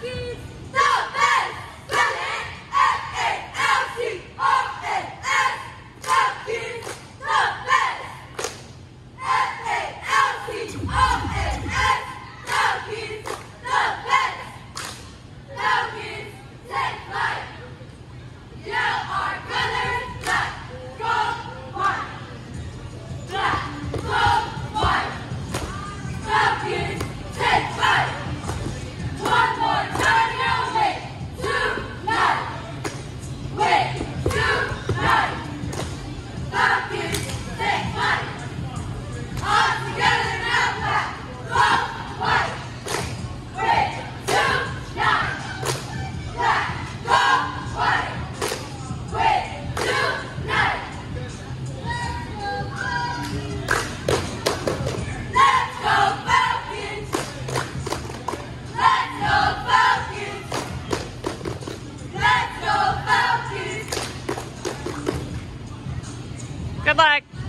Falcons, Good luck.